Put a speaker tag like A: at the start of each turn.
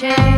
A: change.